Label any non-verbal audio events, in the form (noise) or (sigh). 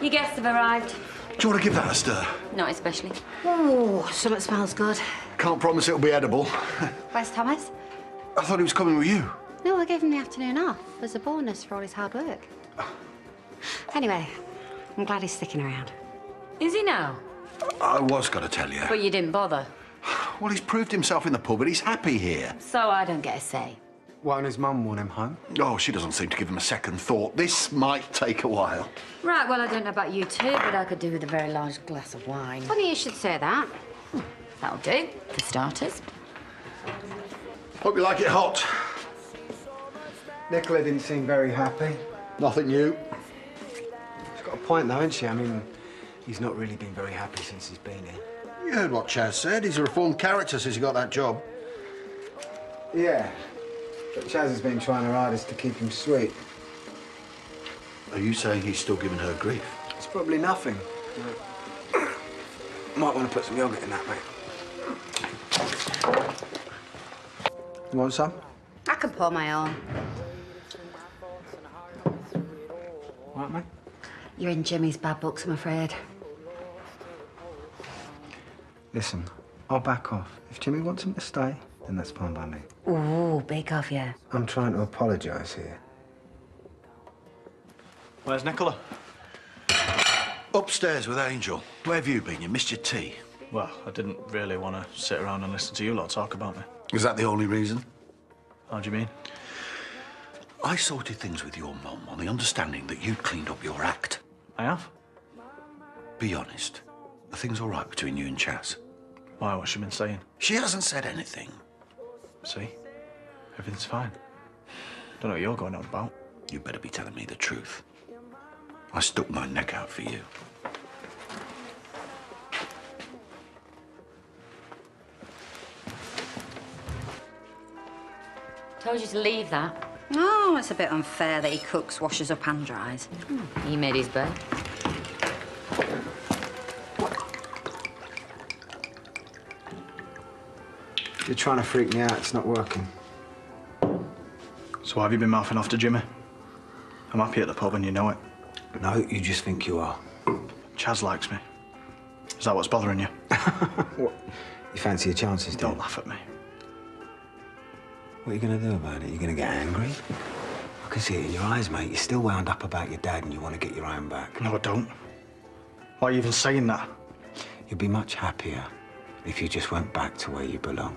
Your guests have arrived. Do you want to give that a stir? Not especially. Oh, something smells good. Can't promise it'll be edible. Where's Thomas? I thought he was coming with you. No, I gave him the afternoon off as a bonus for all his hard work. Anyway, I'm glad he's sticking around. Is he now? I was going to tell you. But you didn't bother. Well, he's proved himself in the pub, and he's happy here. So I don't get a say. Won't his mum want him home? Oh, she doesn't seem to give him a second thought. This might take a while. Right, well, I don't know about you two, but I could do with a very large glass of wine. Funny you should say that. That'll do, for starters. Hope you like it hot. Nicola didn't seem very happy. Nothing new. She's got a point, though, hasn't she? I mean, he's not really been very happy since he's been here. You heard what Chas said. He's a reformed character since he got that job. Yeah, but Chas has been trying her hardest to keep him sweet. Are you saying he's still giving her grief? It's probably nothing. (clears throat) Might want to put some yogurt in that, mate. You want some? I can pour my own. Right, mate? You're in Jimmy's bad books, I'm afraid. Listen, I'll back off. If Jimmy wants him to stay, then that's fine by me. Ooh, big of you. I'm trying to apologise here. Where's Nicola? Upstairs with Angel. Where have you been? You missed your tea. Well, I didn't really want to sit around and listen to you lot talk about me. Is that the only reason? How do you mean? I sorted things with your mum on the understanding that you'd cleaned up your act. I have? Be honest. Are things all right between you and Chas? Why, what's she been saying? She hasn't said anything. See? Everything's fine. Don't know what you're going on about. You better be telling me the truth. I stuck my neck out for you. Told you to leave that. Oh, it's a bit unfair that he cooks, washes up and dries. He made his bed. You're trying to freak me out. It's not working. So why have you been mouthing off to Jimmy? I'm happy at the pub and you know it. No, you just think you are. Chas likes me. Is that what's bothering you? (laughs) What? You fancy your chances, do Don't laugh at me. What are you going to do about it? You going to get angry? I can see it in your eyes, mate. You're still wound up about your dad and you want to get your own back. No, I don't. Why are you even saying that? You'd be much happier if you just went back to where you belong.